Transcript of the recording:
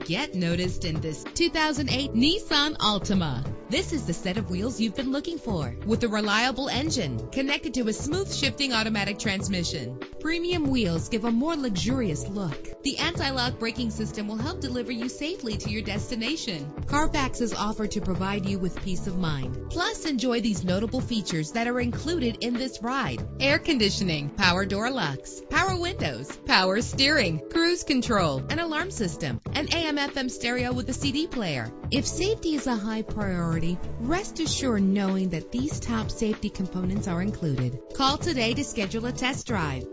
get noticed in this 2008 Nissan Altima. This is the set of wheels you've been looking for with a reliable engine connected to a smooth shifting automatic transmission. Premium wheels give a more luxurious look. The anti-lock braking system will help deliver you safely to your destination. Carfax is offered to provide you with peace of mind. Plus, enjoy these notable features that are included in this ride. Air conditioning, power door locks, power windows, power steering, cruise control, an alarm system, an AM FM stereo with a CD player. If safety is a high priority, rest assured knowing that these top safety components are included. Call today to schedule a test drive.